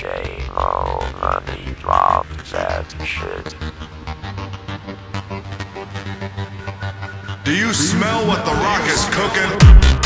J Mo money drop that shit. Do you smell what the rock is cooking?